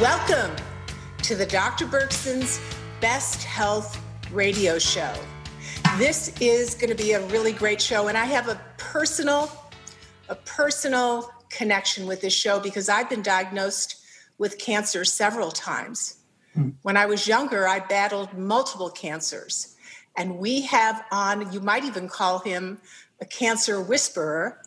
Welcome to the Dr. Berkson's Best Health Radio Show. This is going to be a really great show, and I have a personal, a personal connection with this show because I've been diagnosed with cancer several times. Hmm. When I was younger, I battled multiple cancers, and we have on, you might even call him a cancer whisperer,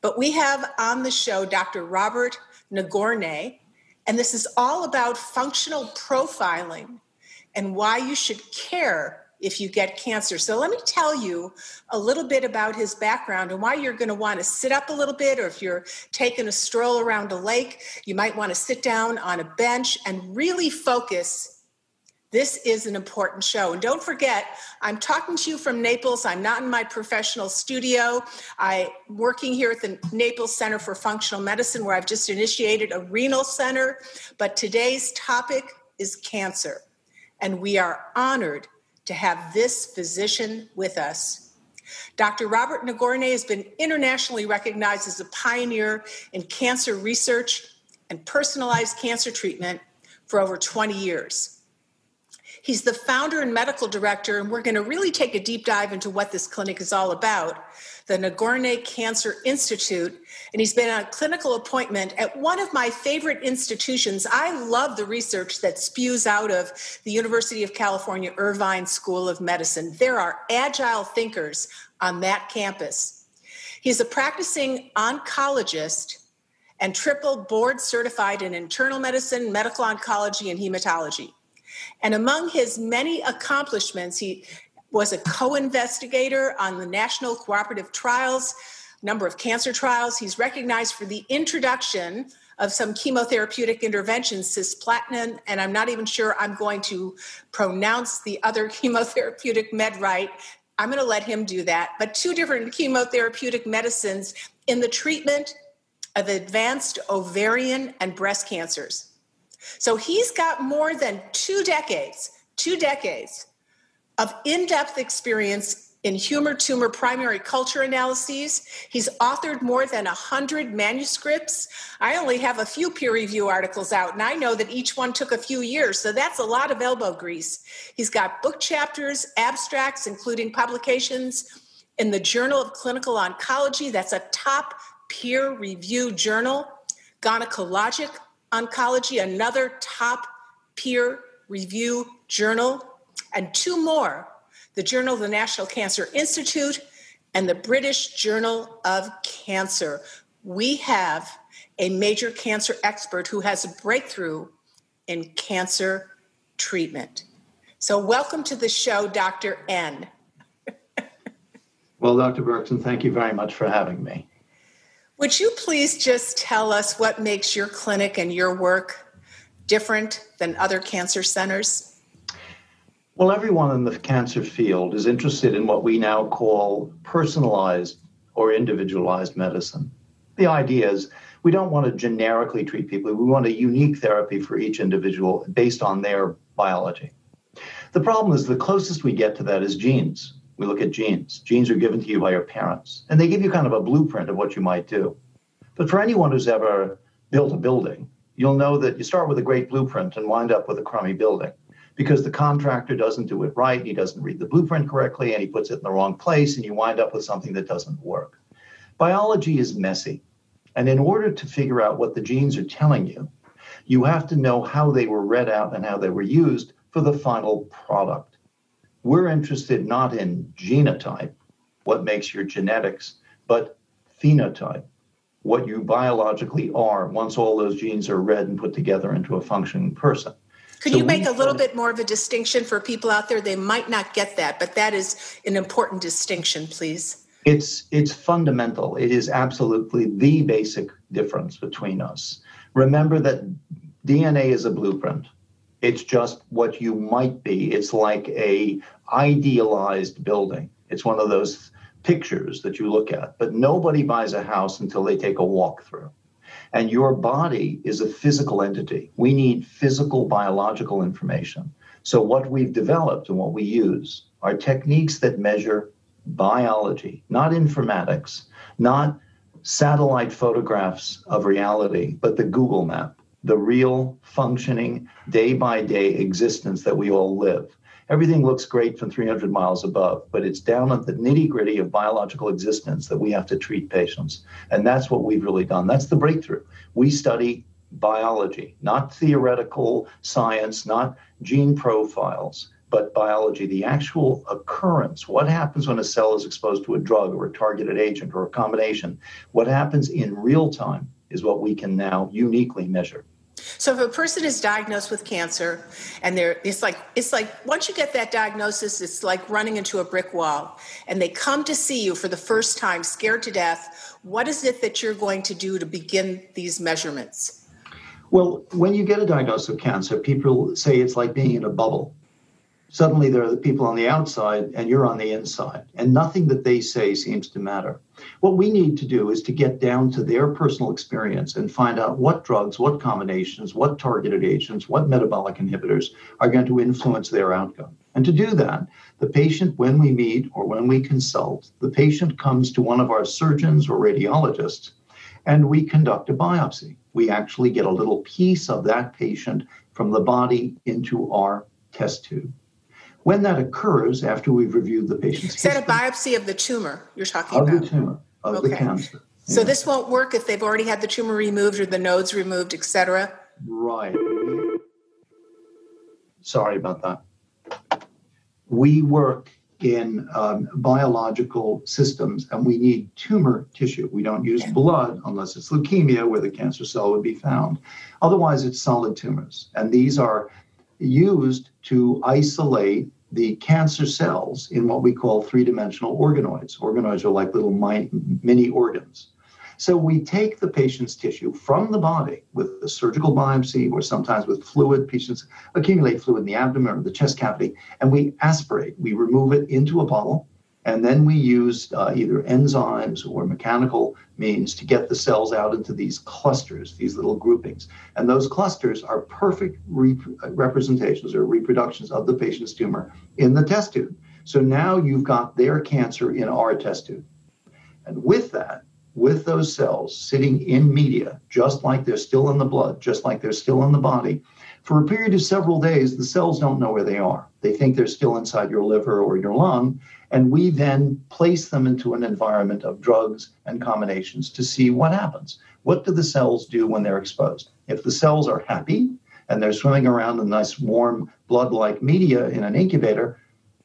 but we have on the show Dr. Robert Nagourney, and this is all about functional profiling and why you should care if you get cancer. So let me tell you a little bit about his background and why you're going to want to sit up a little bit, or if you're taking a stroll around a lake, you might want to sit down on a bench and really focus this is an important show. And don't forget, I'm talking to you from Naples. I'm not in my professional studio. I'm working here at the Naples Center for Functional Medicine, where I've just initiated a renal center. But today's topic is cancer. And we are honored to have this physician with us. Dr. Robert Nagourney has been internationally recognized as a pioneer in cancer research and personalized cancer treatment for over 20 years. He's the founder and medical director, and we're going to really take a deep dive into what this clinic is all about the Nagourney Cancer Institute. And he's been on a clinical appointment at one of my favorite institutions. I love the research that spews out of the University of California Irvine School of Medicine. There are agile thinkers on that campus. He's a practicing oncologist and triple board certified in internal medicine, medical oncology, and hematology. And among his many accomplishments, he was a co investigator on the National Cooperative Trials, number of cancer trials. He's recognized for the introduction of some chemotherapeutic interventions, cisplatin, and I'm not even sure I'm going to pronounce the other chemotherapeutic med right. I'm going to let him do that. But two different chemotherapeutic medicines in the treatment of advanced ovarian and breast cancers. So he's got more than two decades, two decades of in depth experience in human tumor primary culture analyses. He's authored more than 100 manuscripts. I only have a few peer review articles out, and I know that each one took a few years, so that's a lot of elbow grease. He's got book chapters, abstracts, including publications in the Journal of Clinical Oncology, that's a top peer review journal, Gynecologic Oncology, another top peer review journal, and two more the Journal of the National Cancer Institute and the British Journal of Cancer. We have a major cancer expert who has a breakthrough in cancer treatment. So, welcome to the show, Dr. N. well, Dr. Berkson, thank you very much for having me. Would you please just tell us what makes your clinic and your work different than other cancer centers? Well, everyone in the cancer field is interested in what we now call personalized or individualized medicine. The idea is we don't want to generically treat people, we want a unique therapy for each individual based on their biology. The problem is the closest we get to that is genes we look at genes. Genes are given to you by your parents, and they give you kind of a blueprint of what you might do. But for anyone who's ever built a building, you'll know that you start with a great blueprint and wind up with a crummy building because the contractor doesn't do it right, he doesn't read the blueprint correctly, and he puts it in the wrong place, and you wind up with something that doesn't work. Biology is messy. And in order to figure out what the genes are telling you, you have to know how they were read out and how they were used for the final product. We're interested not in genotype, what makes your genetics, but phenotype, what you biologically are once all those genes are read and put together into a functioning person. Could so you make a little bit more of a distinction for people out there? They might not get that, but that is an important distinction, please. It's it's fundamental. It is absolutely the basic difference between us. Remember that DNA is a blueprint. It's just what you might be. It's like a idealized building. It's one of those pictures that you look at. But nobody buys a house until they take a walk through. And your body is a physical entity. We need physical biological information. So what we've developed and what we use are techniques that measure biology, not informatics, not satellite photographs of reality, but the Google map the real functioning day by day existence that we all live. Everything looks great from 300 miles above, but it's down at the nitty gritty of biological existence that we have to treat patients. And that's what we've really done. That's the breakthrough. We study biology, not theoretical science, not gene profiles, but biology, the actual occurrence. What happens when a cell is exposed to a drug or a targeted agent or a combination? What happens in real time is what we can now uniquely measure. So if a person is diagnosed with cancer and they're it's like it's like once you get that diagnosis it's like running into a brick wall and they come to see you for the first time scared to death what is it that you're going to do to begin these measurements well when you get a diagnosis of cancer people say it's like being in a bubble suddenly there are the people on the outside and you're on the inside. And nothing that they say seems to matter. What we need to do is to get down to their personal experience and find out what drugs what combinations what targeted agents what metabolic inhibitors are going to influence their outcome. And to do that the patient when we meet or when we consult the patient comes to one of our surgeons or radiologists and we conduct a biopsy. We actually get a little piece of that patient from the body into our test tube when that occurs after we've reviewed the patient's Is that a biopsy of the tumor you're talking of about? the tumor, of Okay. the cancer. So Yeah. this won't work if they've already had the tumor removed or the nodes removed, et cetera. Right. Sorry about that. We work in um, biological systems and we need tumor tissue. We don't use blood unless it's leukemia where the cancer cell would be found. Otherwise, it's solid tumors. And these are used to isolate the cancer cells in what we call three dimensional organoids. Organoids are like little mi- mini organs. So we take the patient's tissue from the body with a surgical biopsy or sometimes with fluid. Patients accumulate fluid in the abdomen or the chest cavity, and we aspirate. We remove it into a bottle, and then we use uh, either enzymes or mechanical means to get the cells out into these clusters, these little groupings. And those clusters are perfect rep- representations or reproductions of the patient's tumor in the test tube. So now you've got their cancer in our test tube. And with that, with those cells sitting in media, just like they're still in the blood, just like they're still in the body, for a period of several days, the cells don't know where they are. They think they're still inside your liver or your lung. And we then place them into an environment of drugs and combinations to see what happens. What do the cells do when they're exposed? If the cells are happy and they're swimming around in nice, warm, blood like media in an incubator,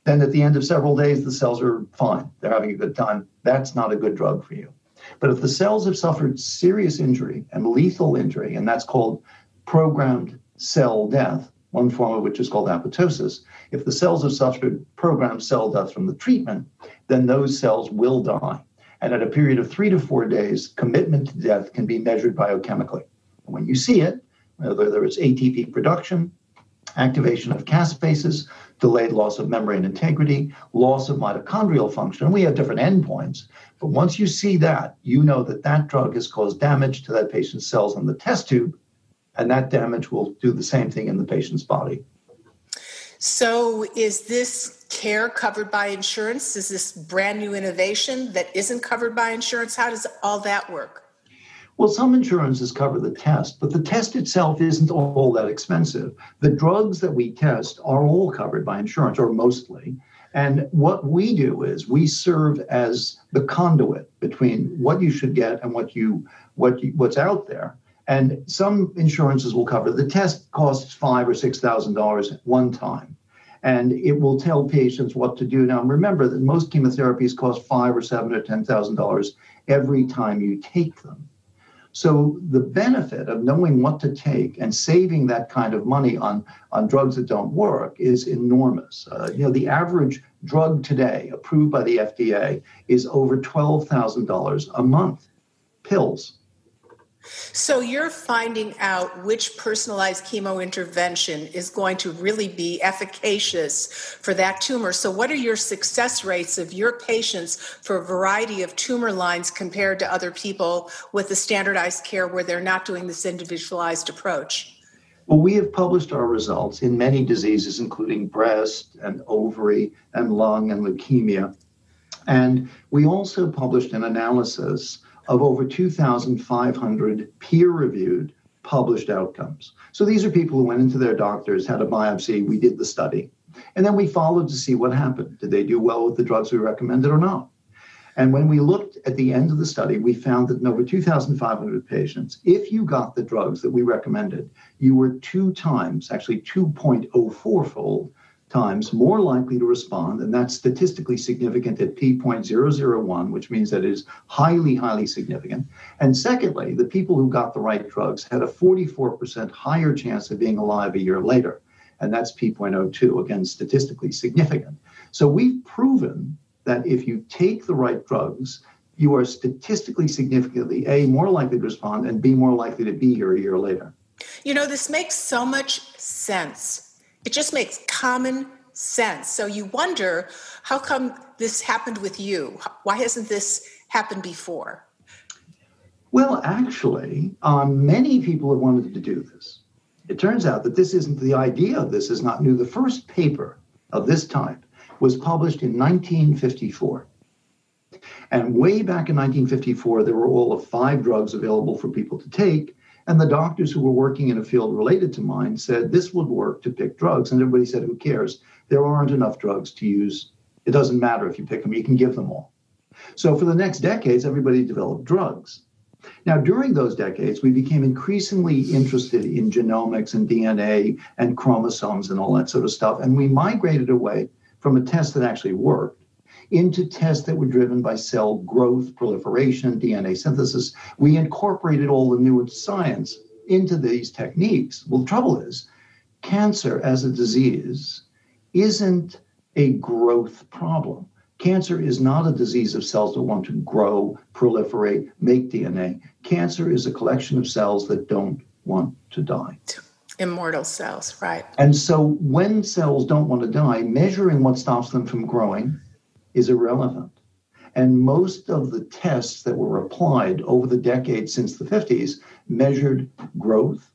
then at the end of several days, the cells are fine. They're having a good time. That's not a good drug for you. But if the cells have suffered serious injury and lethal injury, and that's called programmed cell death, one form of which is called apoptosis, if the cells have suffered programmed cell death from the treatment, then those cells will die. And at a period of three to four days, commitment to death can be measured biochemically. And when you see it, whether it's ATP production, activation of caspases, delayed loss of membrane integrity, loss of mitochondrial function. We have different endpoints, but once you see that, you know that that drug has caused damage to that patient's cells in the test tube, and that damage will do the same thing in the patient's body. So is this care covered by insurance? Is this brand new innovation that isn't covered by insurance? How does all that work? Well, some insurances cover the test, but the test itself isn't all that expensive. The drugs that we test are all covered by insurance, or mostly. And what we do is we serve as the conduit between what you should get and what you what you, what's out there. And some insurances will cover the test costs five or six thousand dollars at one time, and it will tell patients what to do. Now, remember that most chemotherapies cost five or seven or ten thousand dollars every time you take them. So the benefit of knowing what to take and saving that kind of money on, on drugs that don't work is enormous. Uh, you know, the average drug today approved by the FDA is over $12,000 a month. Pills. So you're finding out which personalized chemo intervention is going to really be efficacious for that tumor. So what are your success rates of your patients for a variety of tumor lines compared to other people with the standardized care where they're not doing this individualized approach? Well, we have published our results in many diseases, including breast and ovary and lung and leukemia. And we also published an analysis of over 2,500 peer reviewed published outcomes. So these are people who went into their doctors, had a biopsy, we did the study, and then we followed to see what happened. Did they do well with the drugs we recommended or not? And when we looked at the end of the study, we found that in over 2,500 patients, if you got the drugs that we recommended, you were two times, actually 2.04 fold times more likely to respond. And that's statistically significant at p.001, which means that it is highly, highly significant. And secondly, the people who got the right drugs had a 44% higher chance of being alive a year later. And that's p.02, again, statistically significant. So we've proven that if you take the right drugs, you are statistically significantly A, more likely to respond, and B, more likely to be here a year later. You know, this makes so much sense. It just makes common sense. So you wonder how come this happened with you? Why hasn't this happened before? Well, actually, um, many people have wanted to do this. It turns out that this isn't the idea of this is not new. The first paper of this type was published in 1954. And way back in 1954, there were all of five drugs available for people to take. And the doctors who were working in a field related to mine said this would work to pick drugs. And everybody said, who cares? There aren't enough drugs to use. It doesn't matter if you pick them, you can give them all. So for the next decades, everybody developed drugs. Now, during those decades, we became increasingly interested in genomics and DNA and chromosomes and all that sort of stuff. And we migrated away from a test that actually worked into tests that were driven by cell growth, proliferation, DNA synthesis. We incorporated all the new science into these techniques. Well, the trouble is, cancer as a disease isn't a growth problem. Cancer is not a disease of cells that want to grow, proliferate, make DNA. Cancer is a collection of cells that don't want to die immortal cells, right? And so when cells don't want to die, measuring what stops them from growing is irrelevant. And most of the tests that were applied over the decades since the 50s measured growth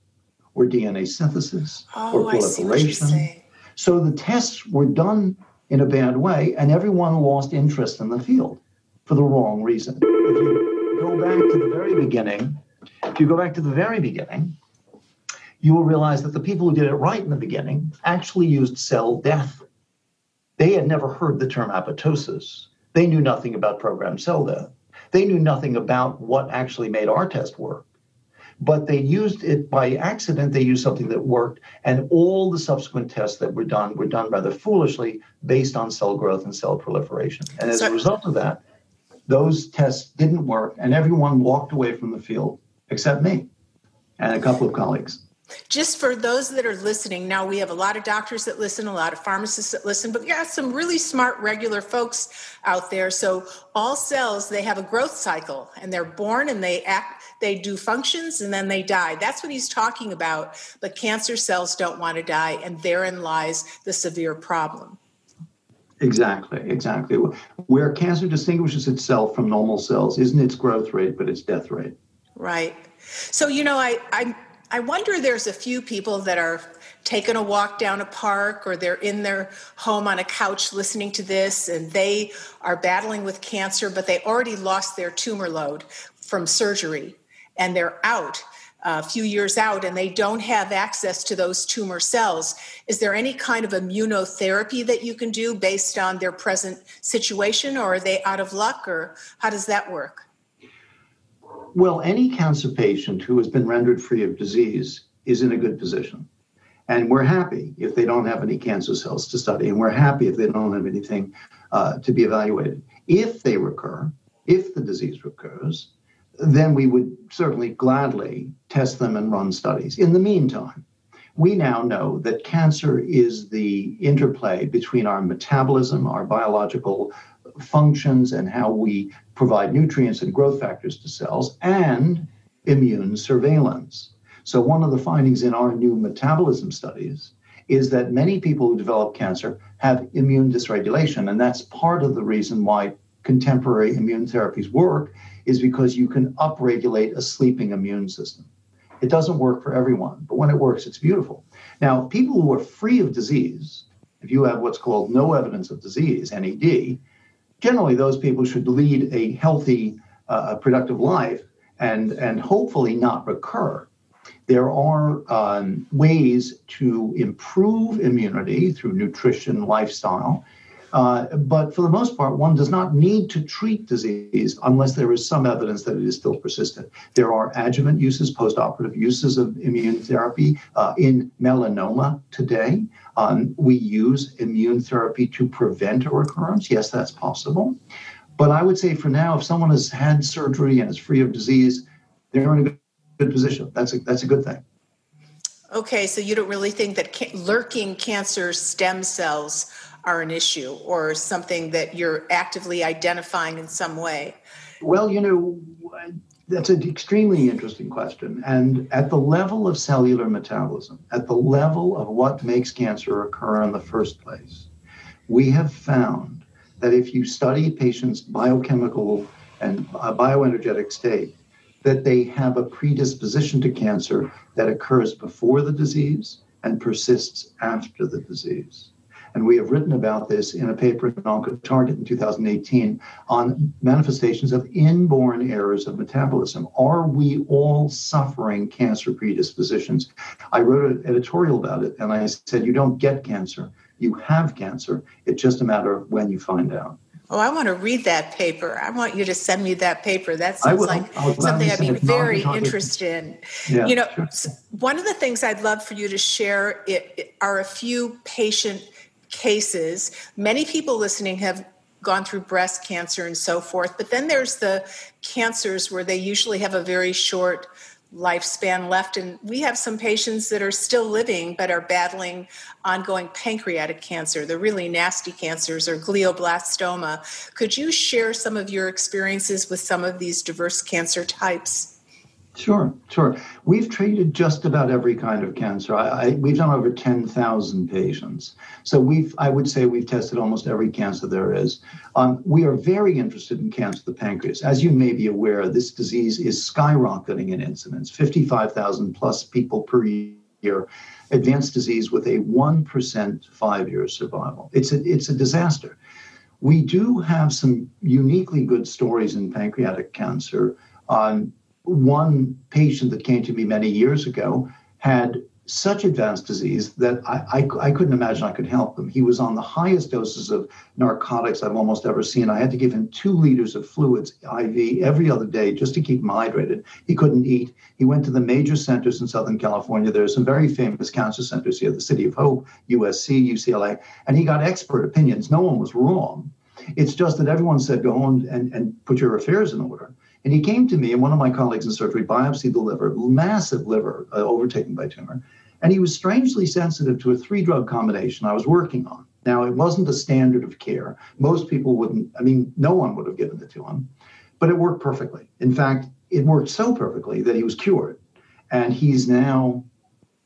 or DNA synthesis oh, or proliferation. So the tests were done in a bad way, and everyone lost interest in the field for the wrong reason. If you go back to the very beginning, if you go back to the very beginning, you will realize that the people who did it right in the beginning actually used cell death. They had never heard the term apoptosis. They knew nothing about programmed cell death. They knew nothing about what actually made our test work. But they used it by accident. They used something that worked, and all the subsequent tests that were done were done rather foolishly based on cell growth and cell proliferation. And as a result of that, those tests didn't work, and everyone walked away from the field except me and a couple of colleagues. Just for those that are listening, now we have a lot of doctors that listen, a lot of pharmacists that listen, but we yeah, some really smart regular folks out there. So all cells, they have a growth cycle and they're born and they act, they do functions and then they die. That's what he's talking about. But cancer cells don't want to die, and therein lies the severe problem. Exactly, exactly. Where cancer distinguishes itself from normal cells isn't its growth rate, but its death rate. Right. So, you know, I, I I wonder there's a few people that are taking a walk down a park or they're in their home on a couch listening to this and they are battling with cancer, but they already lost their tumor load from surgery and they're out a few years out and they don't have access to those tumor cells. Is there any kind of immunotherapy that you can do based on their present situation or are they out of luck or how does that work? Well, any cancer patient who has been rendered free of disease is in a good position. And we're happy if they don't have any cancer cells to study, and we're happy if they don't have anything uh, to be evaluated. If they recur, if the disease recurs, then we would certainly gladly test them and run studies. In the meantime, we now know that cancer is the interplay between our metabolism, our biological functions, and how we provide nutrients and growth factors to cells, and immune surveillance. So, one of the findings in our new metabolism studies is that many people who develop cancer have immune dysregulation. And that's part of the reason why contemporary immune therapies work, is because you can upregulate a sleeping immune system. It doesn't work for everyone, but when it works, it's beautiful. Now, people who are free of disease, if you have what's called no evidence of disease, NED, generally those people should lead a healthy, uh, productive life and, and hopefully not recur. there are um, ways to improve immunity through nutrition, lifestyle. Uh, but for the most part, one does not need to treat disease unless there is some evidence that it is still persistent. There are adjuvant uses, postoperative uses of immune therapy uh, in melanoma today. Um, we use immune therapy to prevent a recurrence. Yes, that's possible. But I would say for now, if someone has had surgery and is free of disease, they're in a good, good position. That's a, that's a good thing. Okay, so you don't really think that ca- lurking cancer stem cells are an issue or something that you're actively identifying in some way? Well, you know, that's an extremely interesting question. And at the level of cellular metabolism, at the level of what makes cancer occur in the first place, we have found that if you study patients' biochemical and uh, bioenergetic state, that they have a predisposition to cancer that occurs before the disease and persists after the disease. And we have written about this in a paper in Oncotarget in 2018 on manifestations of inborn errors of metabolism. Are we all suffering cancer predispositions? I wrote an editorial about it and I said, You don't get cancer, you have cancer. It's just a matter of when you find out. Oh, I want to read that paper. I want you to send me that paper. That sounds like something I'd be very interested in. Yeah, you know, sure. one of the things I'd love for you to share it, it are a few patient cases. Many people listening have gone through breast cancer and so forth, but then there's the cancers where they usually have a very short lifespan left. And we have some patients that are still living but are battling ongoing pancreatic cancer, the really nasty cancers, or glioblastoma. Could you share some of your experiences with some of these diverse cancer types? Sure, sure. We've treated just about every kind of cancer. I, I, we've done over 10,000 patients. So we've, I would say we've tested almost every cancer there is. Um, we are very interested in cancer of the pancreas. As you may be aware, this disease is skyrocketing in incidence, 55,000 plus people per year. Advanced disease with a 1% five year survival. It's a, it's a disaster. We do have some uniquely good stories in pancreatic cancer. Um, one patient that came to me many years ago had such advanced disease that I, I, I, couldn't imagine I could help him. He was on the highest doses of narcotics I've almost ever seen. I had to give him two liters of fluids IV every other day just to keep him hydrated. He couldn't eat. He went to the major centers in Southern California. There are some very famous cancer centers here, the City of Hope, USC, UCLA, and he got expert opinions. No one was wrong. It's just that everyone said, go home and, and put your affairs in order. And he came to me, and one of my colleagues in surgery biopsied the liver, massive liver uh, overtaken by tumor. And he was strangely sensitive to a three drug combination I was working on. Now, it wasn't a standard of care. Most people wouldn't, I mean, no one would have given it to him, but it worked perfectly. In fact, it worked so perfectly that he was cured. And he's now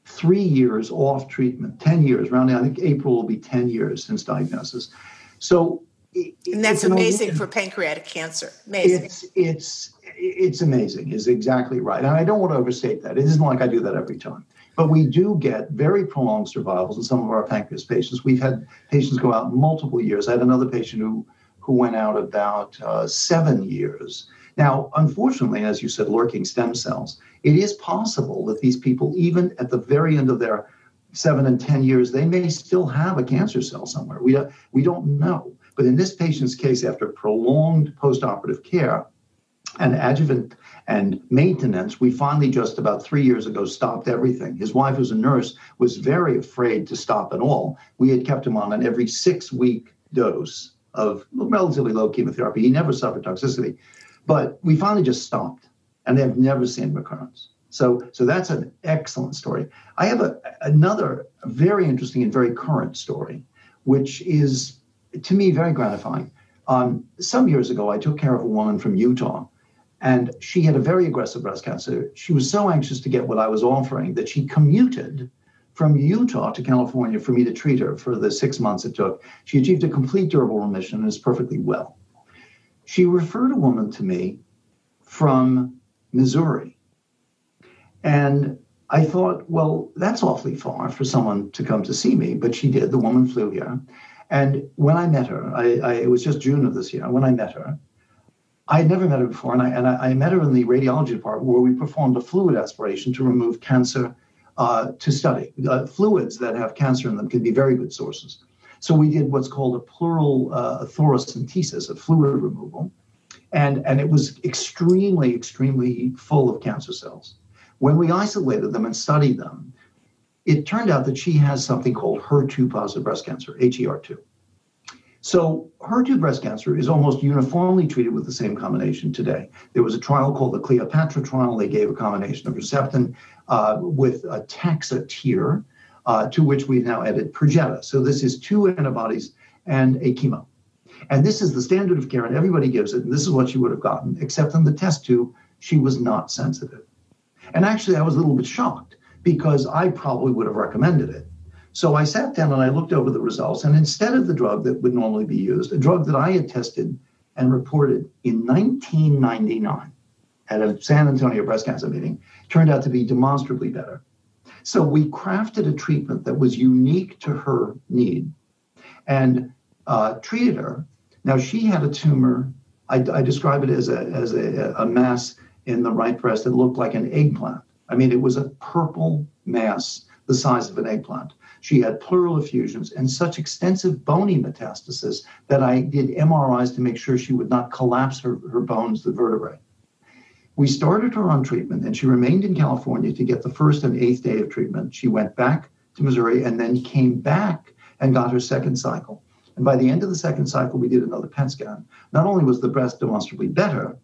three years off treatment, 10 years, around I think April will be 10 years since diagnosis. So and that's amazing for pancreatic cancer. Amazing. It's it's it's amazing. Is exactly right. And I don't want to overstate that. It isn't like I do that every time. But we do get very prolonged survivals in some of our pancreas patients. We've had patients go out multiple years. I had another patient who who went out about uh, seven years. Now, unfortunately, as you said, lurking stem cells. It is possible that these people, even at the very end of their seven and ten years, they may still have a cancer cell somewhere. We don't, we don't know. But in this patient's case, after prolonged postoperative care and adjuvant and maintenance, we finally just about three years ago stopped everything. His wife, who's a nurse, was very afraid to stop at all. We had kept him on an every six week dose of relatively low chemotherapy. He never suffered toxicity, but we finally just stopped and they've never seen recurrence. So, so that's an excellent story. I have a, another very interesting and very current story, which is to me, very gratifying. Um, some years ago, I took care of a woman from Utah, and she had a very aggressive breast cancer. She was so anxious to get what I was offering that she commuted from Utah to California for me to treat her for the six months it took. She achieved a complete durable remission and is perfectly well. She referred a woman to me from Missouri. And I thought, well, that's awfully far for someone to come to see me, but she did. The woman flew here. And when I met her, I, I, it was just June of this year, when I met her, I had never met her before, and I, and I, met her in the radiology department where we performed a fluid aspiration to remove cancer uh, to study. Uh, fluids that have cancer in them can be very good sources. So we did what's called a pleural uh, thoracentesis, a fluid removal, and, and it was extremely, extremely full of cancer cells. When we isolated them and studied them, it turned out that she has something called HER2 positive breast cancer, HER2. So HER2 breast cancer is almost uniformly treated with the same combination today. There was a trial called the Cleopatra trial. They gave a combination of Herceptin uh, with a taxotere, uh, to which we've now added Perjeta. So this is two antibodies and a chemo. And this is the standard of care, and everybody gives it. And this is what she would have gotten, except in the test tube, she was not sensitive. And actually, I was a little bit shocked because I probably would have recommended it. So I sat down and I looked over the results. And instead of the drug that would normally be used, a drug that I had tested and reported in 1999 at a San Antonio breast cancer meeting, turned out to be demonstrably better. So we crafted a treatment that was unique to her need and uh, treated her. Now she had a tumor. I, I describe it as a as a, a mass in the right breast that looked like an eggplant. I mean, it was a purple mass the size of an eggplant. She had pleural effusions and such extensive bony metastasis that I did MRIs to make sure she would not collapse her, her bones, the vertebrae. We started her on treatment and she remained in California to get the first and eighth day of treatment. She went back to Missouri and then came back and got her second cycle. And by the end of the second cycle, we did another PET scan. Not only was the breast demonstrably better,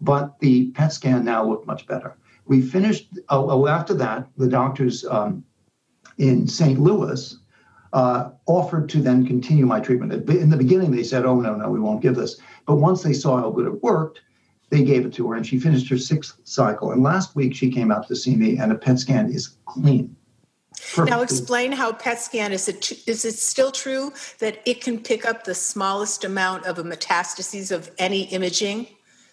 but the PET scan now looked much better. We finished, oh, oh after that, the doctors um, in St. Louis uh, offered to then continue my treatment. In the beginning, they said, oh, no, no, we won't give this. But once they saw how good it worked, they gave it to her and she finished her sixth cycle. And last week, she came out to see me, and a PET scan is clean. Perfect. Now, explain how PET scan is it, is it still true that it can pick up the smallest amount of a metastases of any imaging?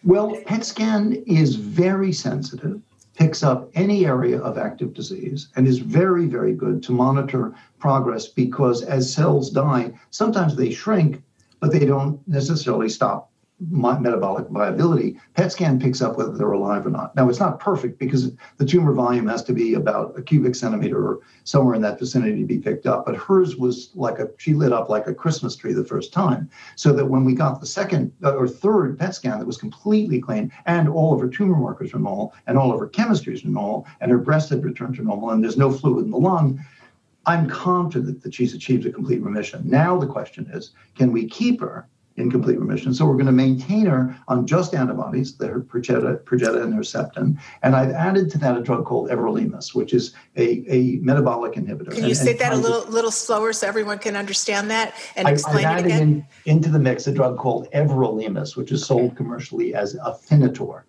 Well, PET scan is very sensitive picks up any area of active disease and is very, very good to monitor progress because as cells die, sometimes they shrink, but they don't necessarily stop metabolic viability, PET scan picks up whether they're alive or not. Now, it's not perfect because the tumor volume has to be about a cubic centimeter or somewhere in that vicinity to be picked up. But hers was like a, she lit up like a Christmas tree the first time. So that when we got the second uh, or third PET scan that was completely clean and all of her tumor markers were normal and all of her chemistries were normal and her breast had returned to normal and there's no fluid in the lung, I'm confident that she's achieved a complete remission. Now the question is, can we keep her in complete remission. So we're going to maintain her on just antibodies, the Perjeta, Perjeta and Herceptin. And I've added to that a drug called everolimus, which is a, a metabolic inhibitor. Can you and, say and that a little little slower so everyone can understand that and explain I've it again? In, into the mix a drug called everolimus, which is sold commercially as Afinitor.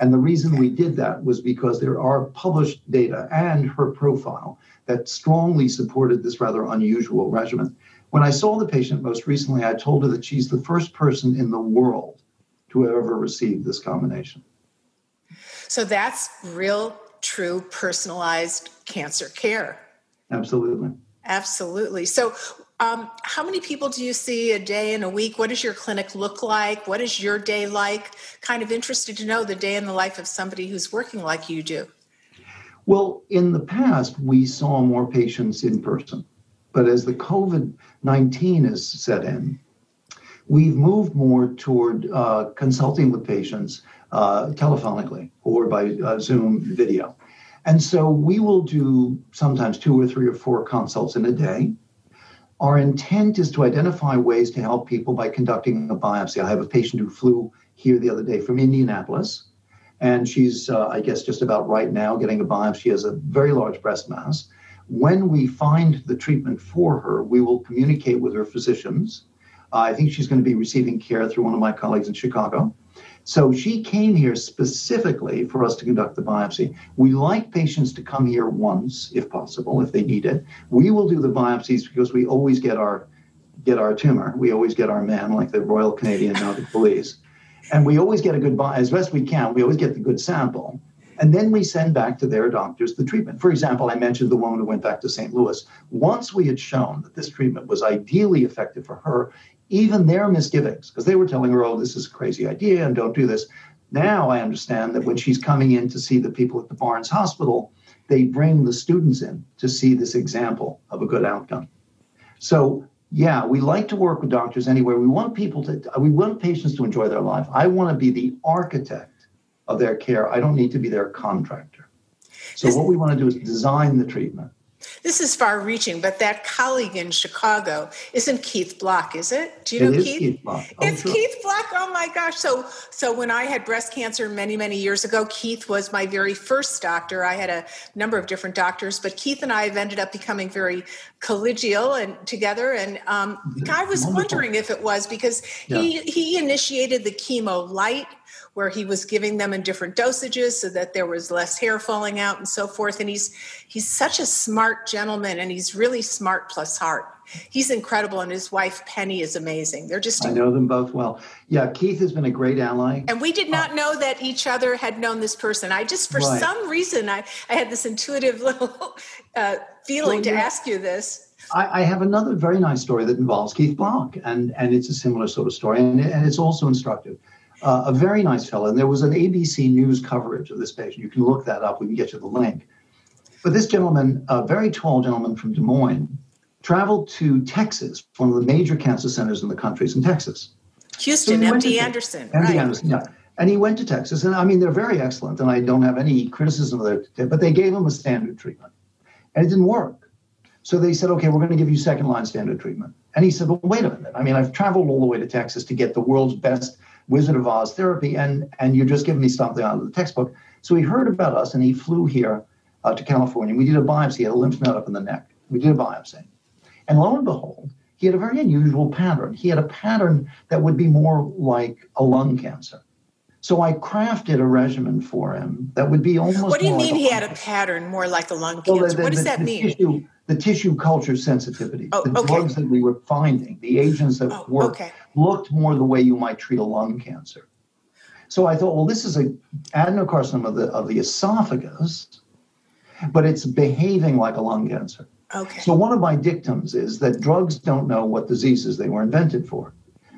And the reason we did that was because there are published data and her profile that strongly supported this rather unusual regimen. When I saw the patient most recently, I told her that she's the first person in the world to have ever received this combination. So that's real, true, personalized cancer care. Absolutely. Absolutely. So, um, how many people do you see a day and a week? What does your clinic look like? What is your day like? Kind of interested to know the day in the life of somebody who's working like you do. Well, in the past, we saw more patients in person. But as the COVID 19 has set in, we've moved more toward uh, consulting with patients uh, telephonically or by uh, Zoom video. And so we will do sometimes two or three or four consults in a day. Our intent is to identify ways to help people by conducting a biopsy. I have a patient who flew here the other day from Indianapolis, and she's, uh, I guess, just about right now getting a biopsy. She has a very large breast mass. When we find the treatment for her, we will communicate with her physicians. Uh, I think she's going to be receiving care through one of my colleagues in Chicago. So she came here specifically for us to conduct the biopsy. We like patients to come here once, if possible, if they need it. We will do the biopsies because we always get our get our tumor. We always get our man, like the Royal Canadian Mounted Police, and we always get a good as best we can. We always get the good sample. And then we send back to their doctors the treatment. For example, I mentioned the woman who went back to St. Louis. Once we had shown that this treatment was ideally effective for her, even their misgivings, because they were telling her, oh, this is a crazy idea and don't do this. Now I understand that when she's coming in to see the people at the Barnes Hospital, they bring the students in to see this example of a good outcome. So, yeah, we like to work with doctors anywhere. We want people to, we want patients to enjoy their life. I want to be the architect of their care. I don't need to be their contractor. So, what we want to do is design the treatment this is far reaching, but that colleague in Chicago isn't Keith Block, is it? Do you know it Keith? Keith Block. Oh, it's sure. Keith Block. Oh my gosh. So so when I had breast cancer many, many years ago, Keith was my very first doctor. I had a number of different doctors, but Keith and I have ended up becoming very collegial and together. And um, I was Wonderful. wondering if it was because yeah. he he initiated the chemo light where he was giving them in different dosages so that there was less hair falling out and so forth. And he's he's such a smart gentleman, and he's really smart plus heart. He's incredible, and his wife Penny is amazing. They're just I know them both well. Yeah, Keith has been a great ally. And we did not uh, know that each other had known this person. I just, for right. some reason, I, I had this intuitive little uh, feeling well, to yeah. ask you this. I, I, have another very nice story that involves Keith Block, and, and it's a similar sort of story, and, and it's also instructive uh, a very nice fellow. And there was an ABC News coverage of this patient. You can look that up. We can get you the link. But this gentleman, a very tall gentleman from Des Moines, traveled to Texas, one of the major cancer centers in the country is in Texas. Houston, so MD Anderson. MD right. Anderson, yeah. And he went to Texas, and I mean, they're very excellent, and I don't have any criticism of their, but they gave him a standard treatment, and it didn't work. So they said, okay, we're going to give you second line standard treatment. And he said, well, wait a minute. I mean, I've traveled all the way to Texas to get the world's best Wizard of Oz therapy, and and you're just giving me something out of the textbook. So he heard about us, and he flew here uh, to California. We did a biopsy. He had a lymph node up in the neck. We did a biopsy, and lo and behold, he had a very unusual pattern. He had a pattern that would be more like a lung cancer. So I crafted a regimen for him that would be almost. What do you mean like he had a pattern more like a lung cancer? Well, the, the, what does the, that mean? Tissue, the tissue culture sensitivity, oh, the okay. drugs that we were finding, the agents that oh, worked, okay. looked more the way you might treat a lung cancer. So I thought, well, this is a adenocarcinoma of the of the esophagus, but it's behaving like a lung cancer. Okay. So one of my dictums is that drugs don't know what diseases they were invented for.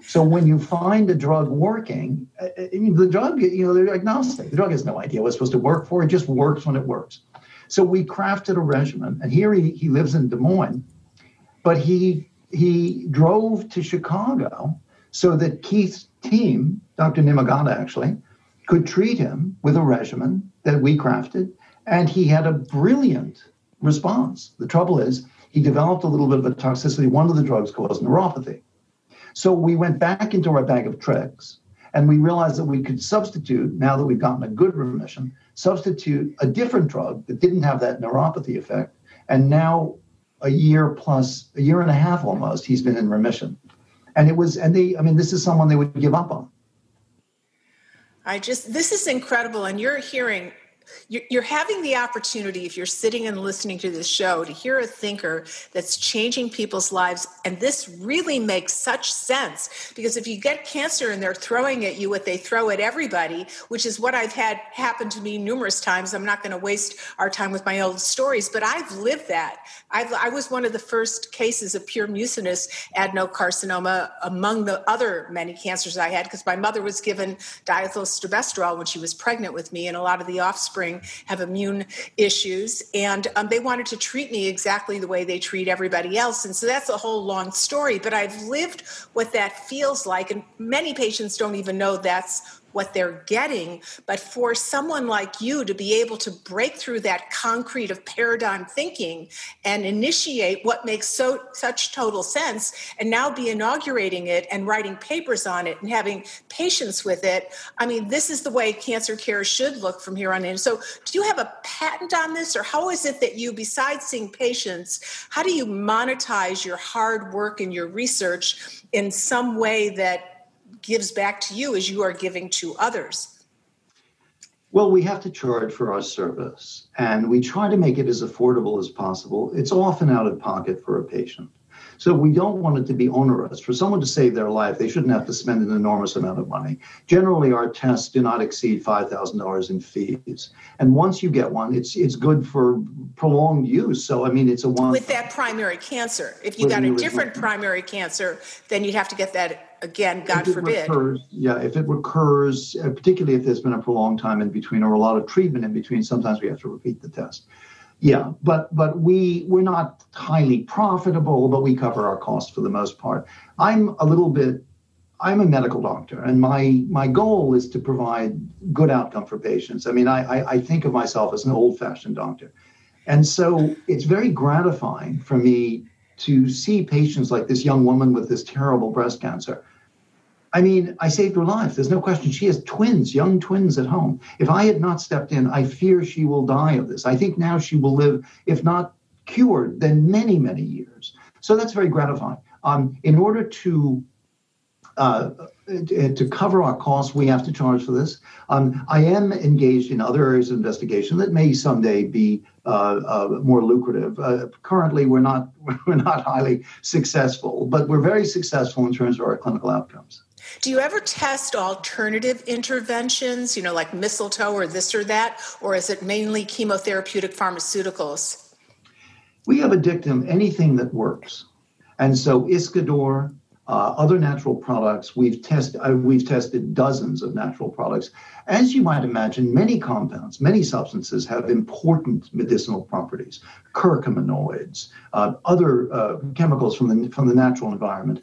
So when you find a drug working, uh, uh, the drug, you know, they're agnostic. The drug has no idea what it's supposed to work for. It just works when it works. So we crafted a regimen, and here he, he lives in Des Moines, but he he drove to Chicago so that Keith's team, Dr. Nimagata actually, could treat him with a regimen that we crafted, and he had a brilliant response. The trouble is, he developed a little bit of a toxicity. One of the drugs caused neuropathy. So we went back into our bag of tricks and we realized that we could substitute, now that we've gotten a good remission, substitute a different drug that didn't have that neuropathy effect. And now, a year plus, a year and a half almost, he's been in remission. And it was, and they, I mean, this is someone they would give up on. I just, this is incredible. And you're hearing you're having the opportunity if you're sitting and listening to this show to hear a thinker that's changing people's lives and this really makes such sense because if you get cancer and they're throwing at you what they throw at everybody which is what i've had happen to me numerous times i'm not going to waste our time with my old stories but i've lived that. I've, i was one of the first cases of pure mucinous adenocarcinoma among the other many cancers i had because my mother was given diethylstilbestrol when she was pregnant with me and a lot of the offspring offspring have immune issues, and um, they wanted to treat me exactly the way they treat everybody else. And so that's a whole long story, but I've lived what that feels like, and many patients don't even know that's what they're getting. But for someone like you to be able to break through that concrete of paradigm thinking and initiate what makes so such total sense and now be inaugurating it and writing papers on it and having patience with it. I mean, this is the way cancer care should look from here on in. So do you have a patent on this or how is it that you, besides seeing patients, how do you monetize your hard work and your research in some way that gives back to you as you are giving to others? Well, we have to charge for our service, and we try to make it as affordable as possible. It's often out of pocket for a patient. So we don't want it to be onerous. For someone to save their life, they shouldn't have to spend an enormous amount of money. Generally, our tests do not exceed $5,000 in fees. And once you get one, it's it's good for prolonged use. So I mean, it's a one with that primary cancer. If you got a different primary cancer, then you'd have to get that again, God forbid. Recurs, yeah, if it recurs, uh, particularly if there's been a prolonged time in between or a lot of treatment in between, sometimes we have to repeat the test. Yeah, but but we we're not highly profitable, but we cover our costs for the most part. I'm a little bit I'm a medical doctor, and my my goal is to provide good outcome for patients. I mean, I, I, I think of myself as an old-fashioned doctor, and so it's very gratifying for me to see patients like this young woman with this terrible breast cancer I mean, I saved her life. There's no question. She has twins, young twins at home. If I had not stepped in, I fear she will die of this. I think now she will live, if not cured, then many, many years. So that's very gratifying. Um, in order to uh, to cover our costs, we have to charge for this. Um, I am engaged in other areas of investigation that may someday be uh, uh, more lucrative. Uh, currently, we're not we're not highly successful, but we're very successful in terms of our clinical outcomes. Do you ever test alternative interventions, you know, like mistletoe or this or that, or is it mainly chemotherapeutic pharmaceuticals? We have a dictum anything that works. And so Iscador, uh, other natural products, we've, test, uh, we've tested dozens of natural products. As you might imagine, many compounds, many substances have important medicinal properties, curcuminoids, uh, other uh, chemicals from the, from the natural environment.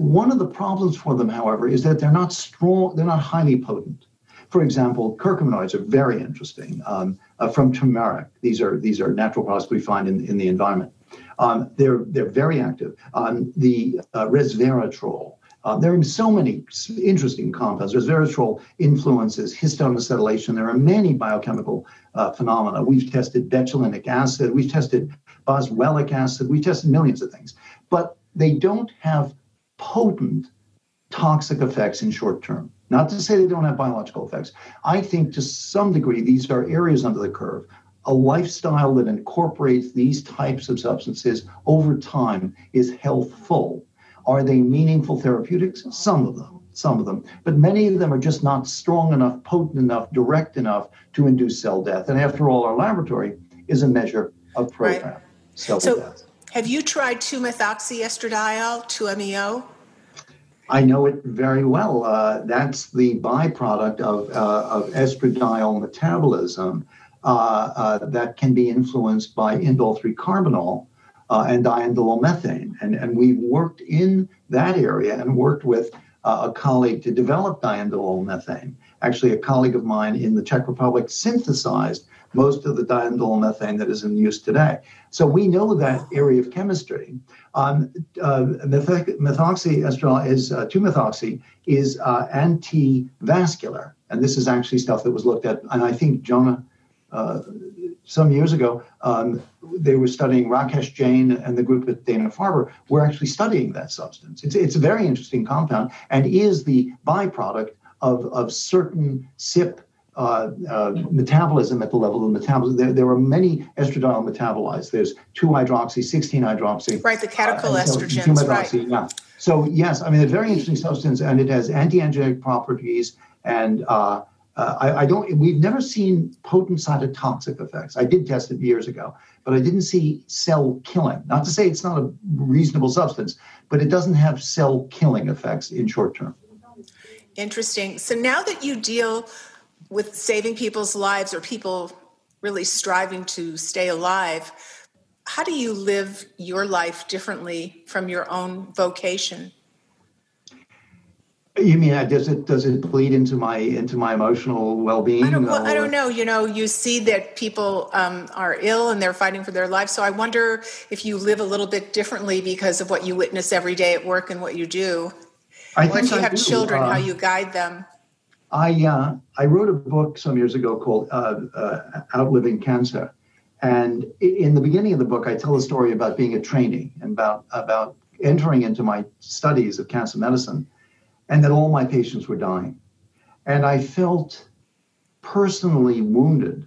One of the problems for them, however, is that they're not strong, they're not highly potent. For example, curcuminoids are very interesting um, uh, from turmeric. These are these are natural products we find in, in the environment. Um, they're they're very active. Um, the uh, resveratrol. Uh, there are so many interesting compounds. Resveratrol influences histone acetylation. There are many biochemical uh, phenomena. We've tested betulinic acid. We've tested boswellic acid. We've tested millions of things, but they don't have potent toxic effects in short term. Not to say they don't have biological effects. I think to some degree, these are areas under the curve. A lifestyle that incorporates these types of substances over time is healthful. Are they meaningful therapeutics? Some of them, some of them. But many of them are just not strong enough, potent enough, direct enough to induce cell death. And after all, our laboratory is a measure of program right. cell so, death. Have you tried 2-methoxyestradiol, 2-MeO? I know it very well. Uh, that's the byproduct of, uh, of estradiol metabolism uh, uh that can be influenced by indole 3 carbinol uh, and diindolylmethane. And, and we've worked in that area and worked with uh, a colleague to develop diindolylmethane. Actually, a colleague of mine in the Czech Republic synthesized most of the diindolylmethane that is in use today. So we know that area of chemistry. Um, uh, methoxyestradiol is uh, 2-methoxy is uh, anti-vascular, and this is actually stuff that was looked at. And I think Judah, uh, some years ago, um, they were studying Rakesh Jain and the group at Dana Farber were actually studying that substance. It's, it's a very interesting compound and is the byproduct of, of certain CYP uh, uh, metabolism at the level of the metabolism. There, there are many estradiol metabolites. There's 2-hydroxy, 16-hydroxy. Right, the catechol uh, right. Yeah. So yes, I mean, a very interesting substance, and it has anti-angiogenic properties. And uh, uh, I, I, don't. We've never seen potent cytotoxic effects. I did test it years ago, but I didn't see cell killing. Not to say it's not a reasonable substance, but it doesn't have cell killing effects in short term. Interesting. So now that you deal with saving people's lives or people really striving to stay alive, how do you live your life differently from your own vocation? You mean uh, does it does it bleed into my into my emotional well being? I don't, well, I don't know. You know, you see that people um, are ill and they're fighting for their lives. So I wonder if you live a little bit differently because of what you witness every day at work and what you do. I or if you I have do. children, uh, how you guide them. I uh, I wrote a book some years ago called uh, uh, Outliving Cancer, and in the beginning of the book, I tell a story about being a trainee and about about entering into my studies of cancer medicine, and that all my patients were dying, and I felt personally wounded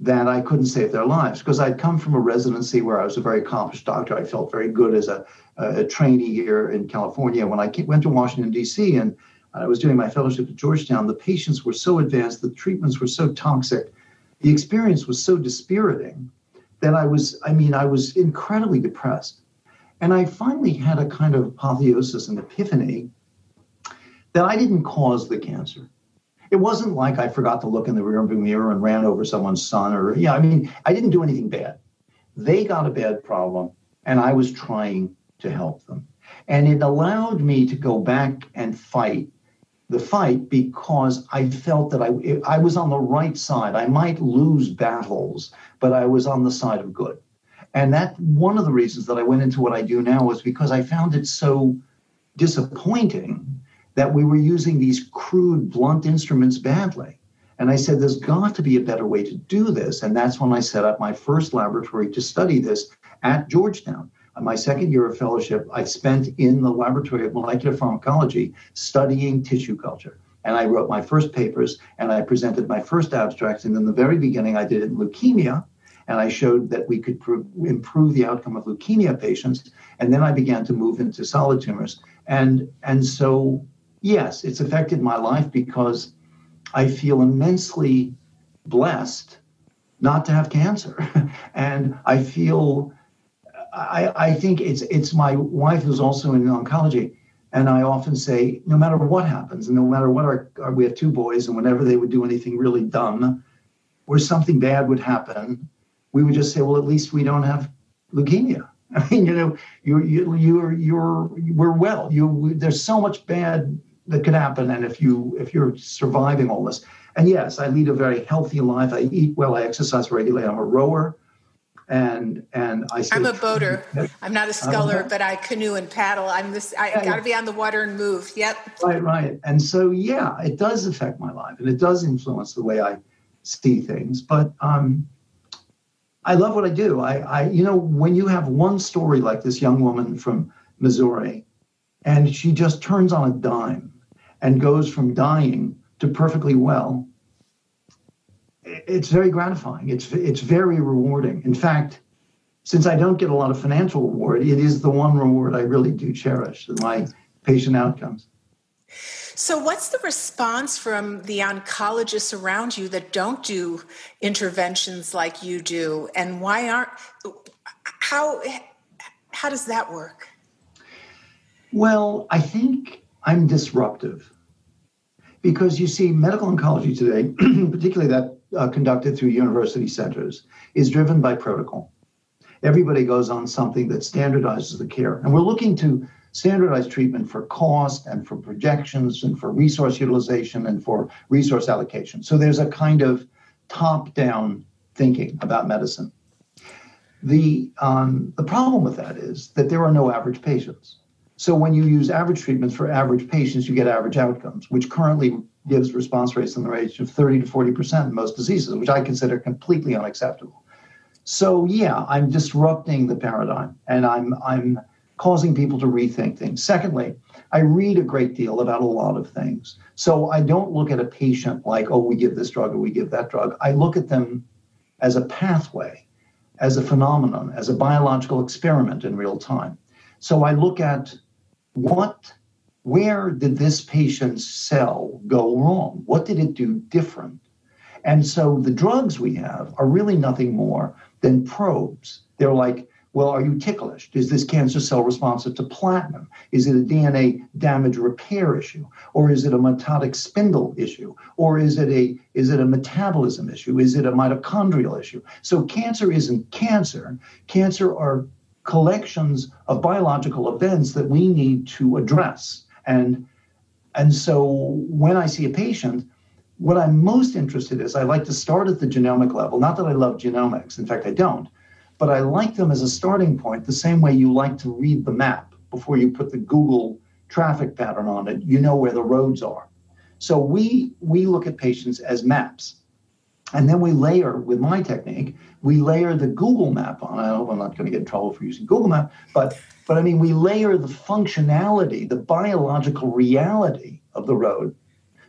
that I couldn't save their lives because I'd come from a residency where I was a very accomplished doctor. I felt very good as a, a trainee here in California. When I went to Washington, D.C., and I was doing my fellowship at Georgetown, the patients were so advanced, the treatments were so toxic, the experience was so dispiriting that I was, I mean, I was incredibly depressed. And I finally had a kind of apotheosis and epiphany that I didn't cause the cancer. It wasn't like I forgot to look in the rearview mirror and ran over someone's son, or, yeah, I mean, I didn't do anything bad. They got a bad problem, and I was trying to help them. And it allowed me to go back and fight the fight because I felt that I, I was on the right side. I might lose battles, but I was on the side of good. And that one of the reasons that I went into what I do now was because I found it so disappointing that we were using these crude, blunt instruments badly. And I said, there's got to be a better way to do this. And that's when I set up my first laboratory to study this at Georgetown my second year of fellowship, I spent in the laboratory of molecular pharmacology studying tissue culture. And I wrote my first papers and I presented my first abstracts. And in the very beginning, I did it in leukemia. And I showed that we could pr- improve the outcome of leukemia patients. And then I began to move into solid tumors. And, and so, yes, it's affected my life because I feel immensely blessed not to have cancer. and I feel I, I think it's it's my wife who's also in oncology, and I often say, no matter what happens, and no matter what our, our we have two boys, and whenever they would do anything really dumb, or something bad would happen, we would just say, well, at least we don't have leukemia. I mean, you know, you're you, you're you're we're well. You there's so much bad that could happen, and if you if you're surviving all this, and yes, I lead a very healthy life. I eat well. I exercise regularly. I'm a rower and and I. I'm a boater. I'm not a sculler, uh, but I canoe and paddle. I'm this. I yeah, got to be on the water and move. Yep. Right, right. And so yeah, it does affect my life, and it does influence the way I see things. But um, I love what I do. I, I, you know, when you have one story like this young woman from Missouri, and she just turns on a dime and goes from dying to perfectly well it's very gratifying. It's it's very rewarding. In fact, since I don't get a lot of financial reward, it is the one reward I really do cherish my patient outcomes. So, what's the response from the oncologists around you that don't do interventions like you do, and why aren't? How how does that work? Well, I think I'm disruptive because you see, medical oncology today, particularly that uh, conducted through university centers is driven by protocol. Everybody goes on something that standardizes the care. And we're looking to standardize treatment for cost and for projections and for resource utilization and for resource allocation. So there's a kind of top down thinking about medicine. The, um, the problem with that is that there are no average patients. So when you use average treatments for average patients, you get average outcomes, which currently gives response rates in the range of 30 to 40% in most diseases, which I consider completely unacceptable. So yeah, I'm disrupting the paradigm and I'm I'm causing people to rethink things. Secondly, I read a great deal about a lot of things. So I don't look at a patient like, oh, we give this drug or we give that drug. I look at them as a pathway, as a phenomenon, as a biological experiment in real time. So I look at what where did this patient's cell go wrong? What did it do different? And so the drugs we have are really nothing more than probes. They're like, well, are you ticklish? Is this cancer cell responsive to platinum? Is it a DNA damage repair issue? Or is it a mitotic spindle issue? Or is it a is it a metabolism issue? Is it a mitochondrial issue? So cancer isn't cancer. Cancer are collections of biological events that we need to address. And and so when I see a patient, what I'm most interested in is I like to start at the genomic level. Not that I love genomics, in fact, I don't, but I like them as a starting point, the same way you like to read the map before you put the Google traffic pattern on it. You know where the roads are. So we we look at patients as maps. And then we layer with my technique, we layer the Google map on. I hope I'm not going to get in trouble for using Google map, but but I mean we layer the functionality, the biological reality of the road,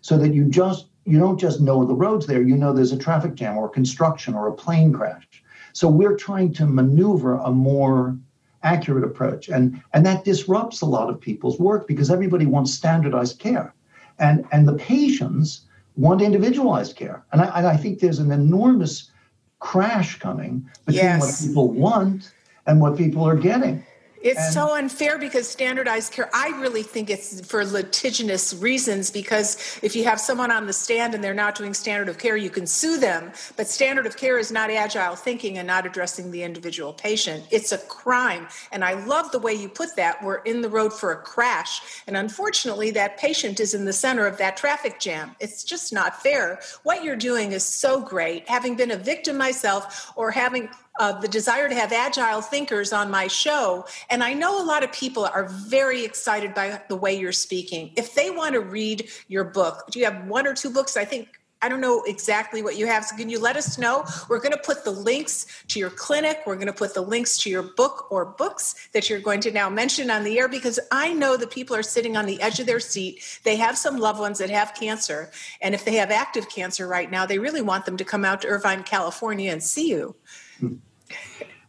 so that you just you don't just know the roads there, you know there's a traffic jam or construction or a plane crash. So we're trying to maneuver a more accurate approach. And, and that disrupts a lot of people's work because everybody wants standardized care. And, and the patients want individualized care. And I, and I think there's an enormous crash coming between yes. what people want and what people are getting. It's and, so unfair because standardized care, I really think it's for litigious reasons because if you have someone on the stand and they're not doing standard of care, you can sue them. But standard of care is not agile thinking and not addressing the individual patient. It's a crime. And I love the way you put that. We're in the road for a crash. And unfortunately, that patient is in the center of that traffic jam. It's just not fair. What you're doing is so great. Having been a victim myself or having uh, the desire to have agile thinkers on my show. And I know a lot of people are very excited by the way you're speaking. If they want to read your book, do you have one or two books? I think I don't know exactly what you have. So can you let us know? We're going to put the links to your clinic. We're going to put the links to your book or books that you're going to now mention on the air because I know that people are sitting on the edge of their seat. They have some loved ones that have cancer. And if they have active cancer right now, they really want them to come out to Irvine, California and see you.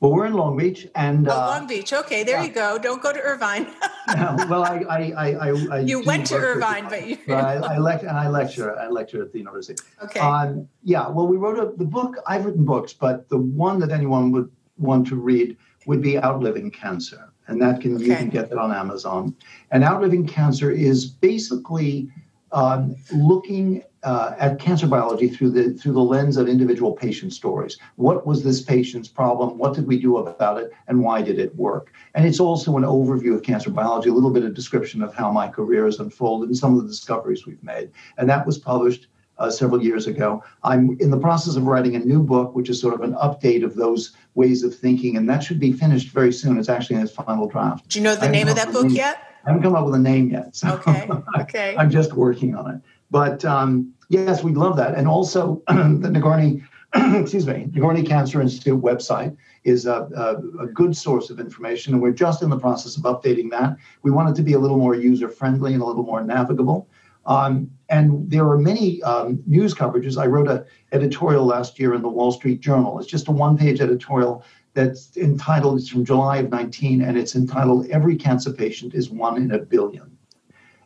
Well, we're in Long Beach, and oh, uh, Long Beach. Okay, there yeah. you go. Don't go to Irvine. no, well, I, I, I, I you went to Irvine, but you. I, I, lect- and I lecture. I lecture at the university. Okay. Um, yeah. Well, we wrote a, the book. I've written books, but the one that anyone would want to read would be Outliving Cancer, and that can okay. you can get that on Amazon. And Outliving Cancer is basically um, looking uh, at cancer biology through the through the lens of individual patient stories. What was this patient's problem? What did we do about it? And why did it work? And it's also an overview of cancer biology, a little bit of description of how my career has unfolded and some of the discoveries we've made. And that was published uh, several years ago. I'm in the process of writing a new book, which is sort of an update of those ways of thinking, and that should be finished very soon. It's actually in its final draft. Do you know the name of that book yet? I haven't come up with a name yet. So okay. Okay. I'm just working on it. But um, yes, we love that. And also, the Nagourney, excuse me, Nagourney Cancer Institute website is a, a, a, good source of information. And we're just in the process of updating that. We want it to be a little more user friendly and a little more navigable. Um, and there are many um, news coverages. I wrote an editorial last year in the Wall Street Journal. It's just a one page editorial that's entitled, it's from July of 19, and it's entitled Every Cancer Patient is One in a Billion.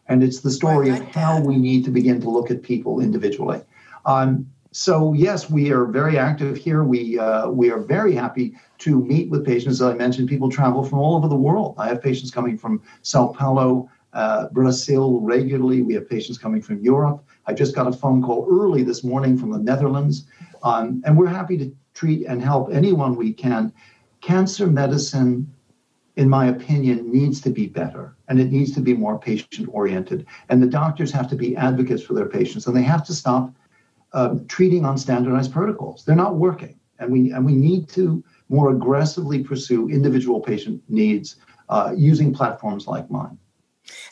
And it's the story of how we need to begin to look at people individually. Um, so yes, we are very active here. We uh, we are very happy to meet with patients. As I mentioned, people travel from all over the world. I have patients coming from Sao Paulo, uh, Brazil regularly. We have patients coming from Europe. I just got a phone call early this morning from the Netherlands, um, and we're happy to treat and help anyone we can. Cancer medicine, in my opinion, needs to be better and it needs to be more patient oriented. And the doctors have to be advocates for their patients and they have to stop um, treating on standardized protocols. They're not working. And we, and we need to more aggressively pursue individual patient needs uh, using platforms like mine.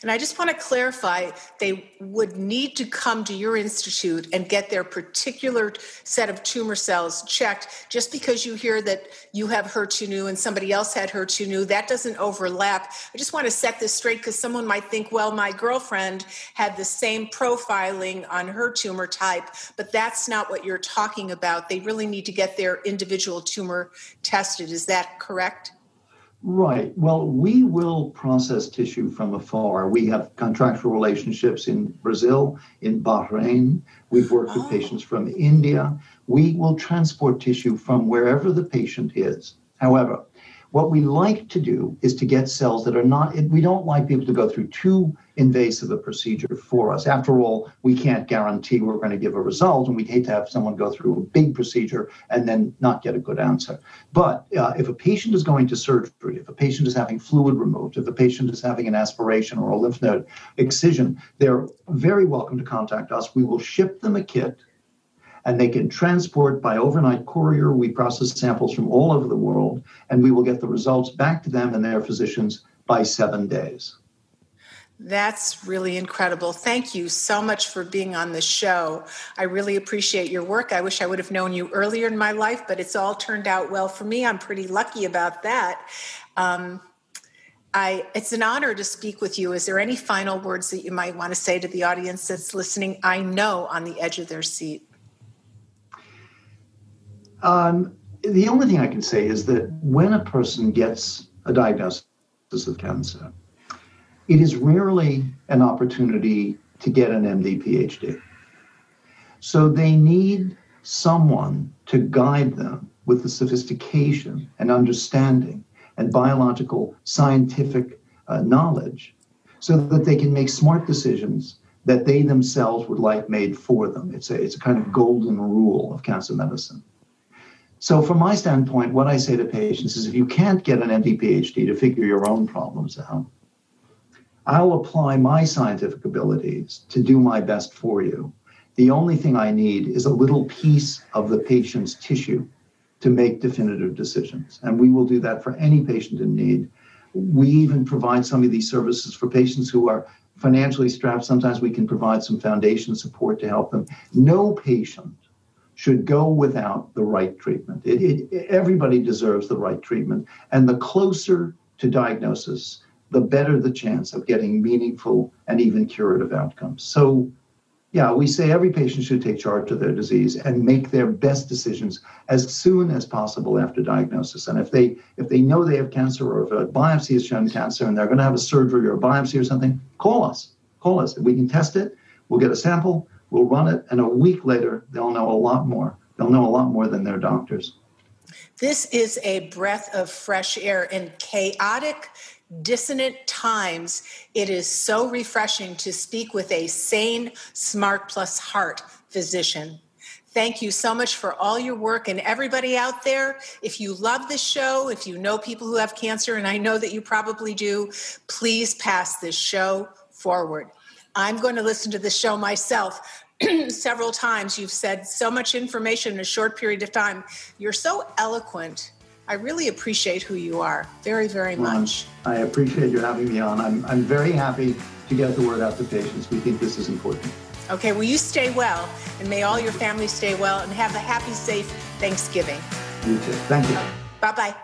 And I just want to clarify they would need to come to your institute and get their particular set of tumor cells checked. Just because you hear that you have HER2/neu and somebody else had HER2/neu, that doesn't overlap. I just want to set this straight because someone might think, well, my girlfriend had the same profiling on her tumor type, but that's not what you're talking about. They really need to get their individual tumor tested. Is that correct? Right. Well, we will process tissue from afar. We have contractual relationships in Brazil, in Bahrain. We've worked oh. with patients from India. We will transport tissue from wherever the patient is. However, what we like to do is to get cells that are not, we don't like people to go through too invasive a procedure for us. After all, we can't guarantee we're going to give a result, and we'd hate to have someone go through a big procedure and then not get a good answer. But uh, if a patient is going to surgery, if a patient is having fluid removed, if a patient is having an aspiration or a lymph node excision, they're very welcome to contact us. We will ship them a kit and they can transport by overnight courier. We process samples from all over the world, and we will get the results back to them and their physicians by seven days. That's really incredible. Thank you so much for being on the show. I really appreciate your work. I wish I would have known you earlier in my life, but it's all turned out well for me. I'm pretty lucky about that. Um, I, it's an honor to speak with you. Is there any final words that you might want to say to the audience that's listening? I know on the edge of their seat. Um, the only thing I can say is that when a person gets a diagnosis of cancer, it is rarely an opportunity to get an MD PhD. So they need someone to guide them with the sophistication and understanding and biological scientific uh, knowledge so that they can make smart decisions that they themselves would like made for them. It's a, it's a kind of golden rule of cancer medicine. So, from my standpoint, what I say to patients is if you can't get an MD PhD to figure your own problems out, I'll apply my scientific abilities to do my best for you. The only thing I need is a little piece of the patient's tissue to make definitive decisions. And we will do that for any patient in need. We even provide some of these services for patients who are financially strapped. Sometimes we can provide some foundation support to help them. No patient should go without the right treatment. It, it, everybody deserves the right treatment. And the closer to diagnosis, the better the chance of getting meaningful and even curative outcomes. So yeah, we say every patient should take charge of their disease and make their best decisions as soon as possible after diagnosis. And if they if they know they have cancer or if a biopsy has shown cancer and they're going to have a surgery or a biopsy or something, call us. Call us. We can test it. We'll get a sample. We'll run it, and a week later they'll know a lot more. They'll know a lot more than their doctors. This is a breath of fresh air in chaotic dissonant times, it is so refreshing to speak with a sane, smart plus heart physician. Thank you so much for all your work. And everybody out there, if you love this show, if you know people who have cancer, and I know that you probably do, please pass this show forward. I'm going to listen to the show myself several times. You've said so much information in a short period of time. You're so eloquent I really appreciate who you are very, very much. I appreciate you having me on. I'm, I'm very happy to get the word out to patients. We think this is important. Okay, well, you stay well, and may all your family stay well, and have a happy, safe Thanksgiving. You too. Thank you. Bye bye.